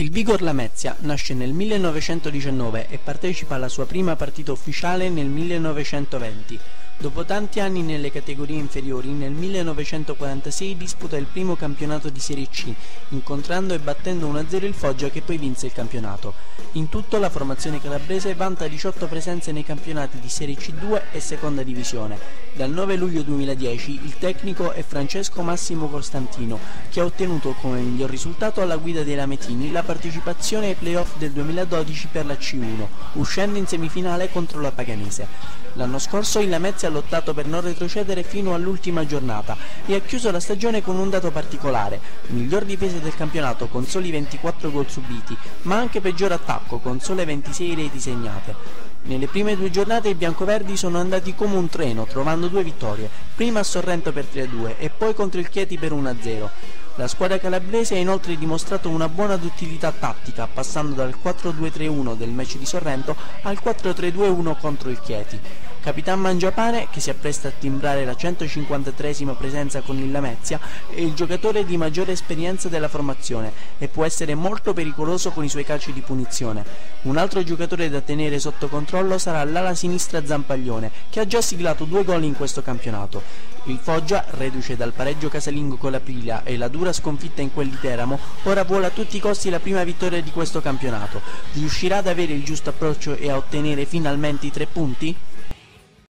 Il Vigor Lamezia nasce nel 1919 e partecipa alla sua prima partita ufficiale nel 1920. Dopo tanti anni nelle categorie inferiori, nel 1946 disputa il primo campionato di Serie C, incontrando e battendo 1-0 il Foggia che poi vinse il campionato. In tutto la formazione calabrese vanta 18 presenze nei campionati di Serie C2 e Seconda Divisione. Dal 9 luglio 2010 il tecnico è Francesco Massimo Costantino, che ha ottenuto come miglior risultato alla guida dei Lametini la partecipazione ai playoff del 2012 per la C1, uscendo in semifinale contro la Paganese. L'anno scorso il Lamezia ha lottato per non retrocedere fino all'ultima giornata e ha chiuso la stagione con un dato particolare, miglior difesa del campionato con soli 24 gol subiti, ma anche peggior attacco con sole 26 reti segnate. Nelle prime due giornate i biancoverdi sono andati come un treno, trovando due vittorie, prima a Sorrento per 3-2 e poi contro il Chieti per 1-0. La squadra calabrese ha inoltre dimostrato una buona duttilità tattica, passando dal 4-2-3-1 del match di Sorrento al 4-3-2-1 contro il Chieti. Capitan Mangiapane, che si appresta a timbrare la 153esima presenza con il Lamezia, è il giocatore di maggiore esperienza della formazione e può essere molto pericoloso con i suoi calci di punizione. Un altro giocatore da tenere sotto controllo sarà l'ala sinistra Zampaglione, che ha già siglato due gol in questo campionato. Il Foggia, reduce dal pareggio casalingo con la Piglia e la dura sconfitta in quel di Teramo, ora vuole a tutti i costi la prima vittoria di questo campionato. Riuscirà ad avere il giusto approccio e a ottenere finalmente i tre punti?